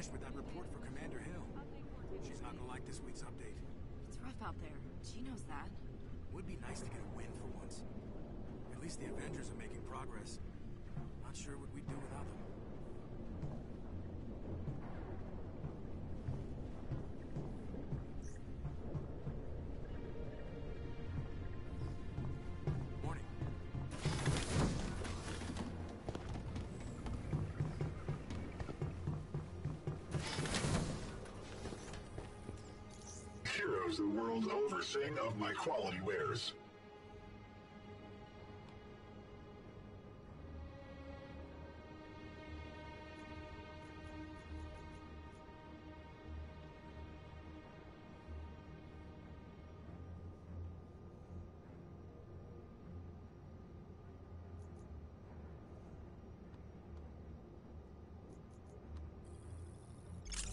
finished with that report for Commander Hill. She's not gonna like this week's update. It's rough out there. She knows that. Would be nice to get a win for once. At least the Avengers are making progress. Not sure what we'd do without them. Heroes the world over sing of my quality wares.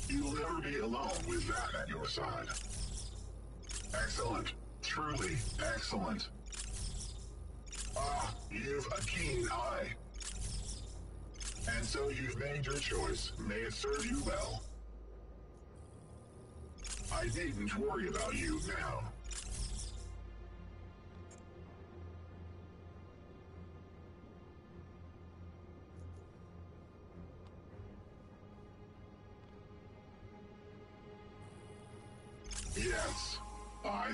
You'll never be alone with that at your side. Excellent. Truly excellent. Ah, you've a keen eye. And so you've made your choice. May it serve you well. I needn't worry about you now.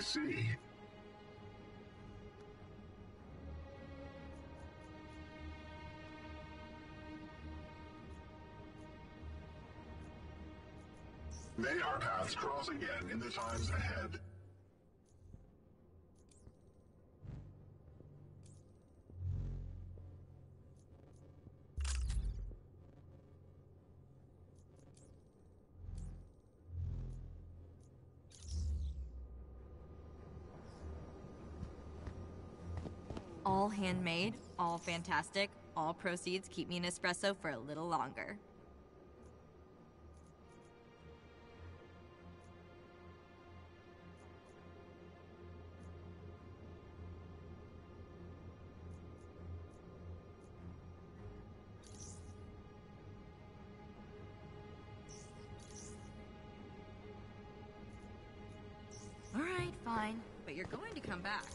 See. May our paths cross again in the times ahead. All handmade, all fantastic, all proceeds keep me an espresso for a little longer. All right, fine, but you're going to come back.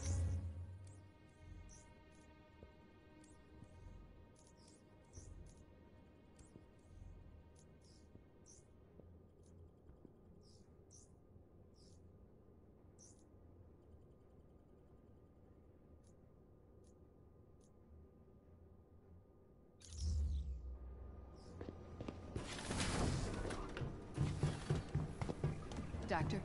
Doctor?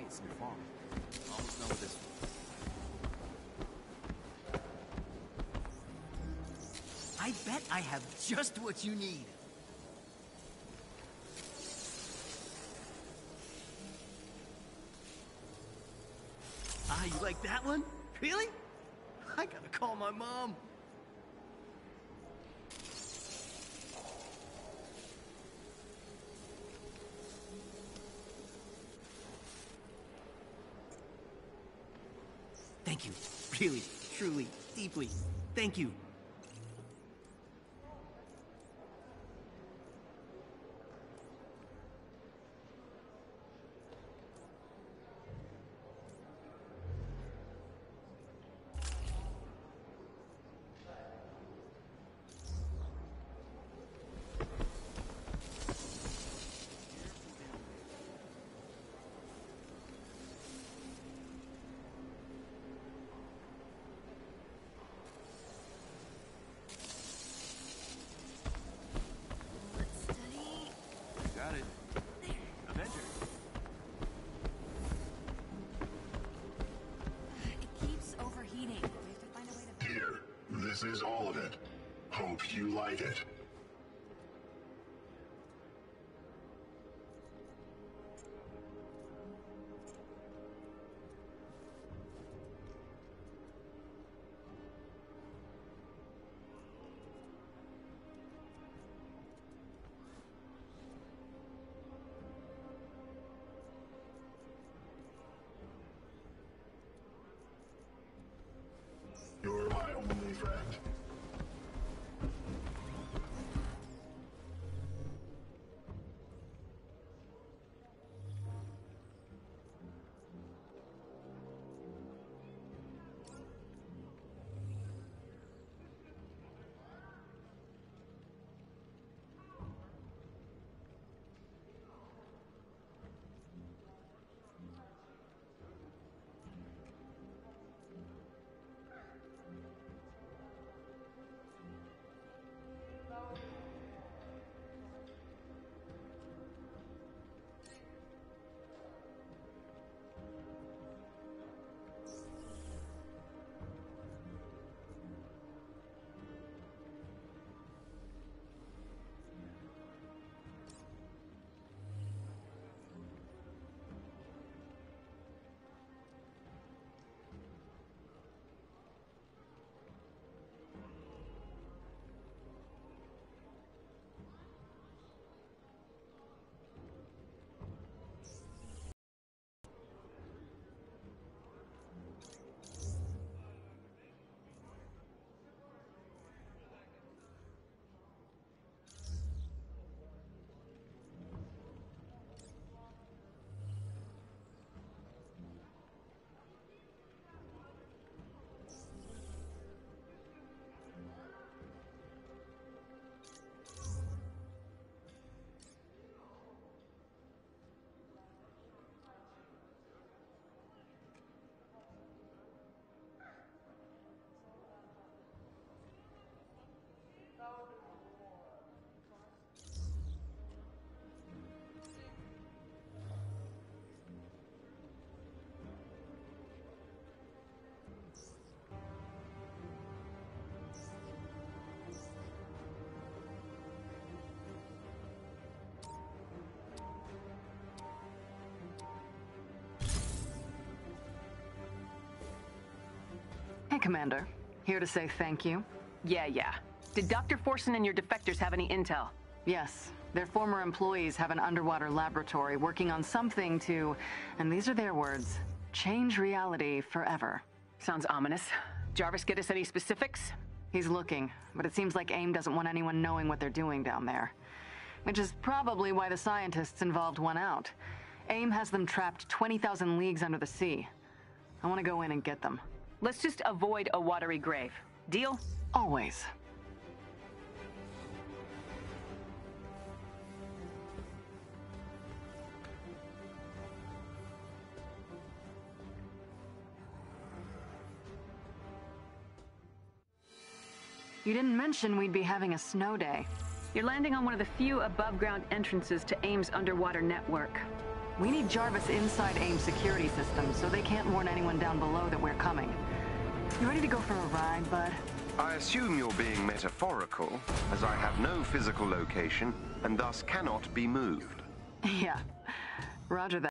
Quiet so far. Almost this one. I bet I have just what you need. Ah, you like that one? Really? I gotta call my mom. Thank you. Really, truly, deeply. Thank you. Is all of it. Hope you like it. Commander. Here to say thank you. Yeah, yeah. Did Dr. Forson and your defectors have any intel? Yes, their former employees have an underwater laboratory working on something to, and these are their words, change reality forever. Sounds ominous. Jarvis get us any specifics? He's looking, but it seems like AIM doesn't want anyone knowing what they're doing down there. Which is probably why the scientists involved went out. AIM has them trapped 20,000 leagues under the sea. I want to go in and get them. Let's just avoid a watery grave. Deal? Always. You didn't mention we'd be having a snow day. You're landing on one of the few above-ground entrances to AIM's underwater network. We need Jarvis inside AIM's security system, so they can't warn anyone down below that we're coming. You ready to go for a ride, bud? I assume you're being metaphorical, as I have no physical location and thus cannot be moved. Yeah. Roger that.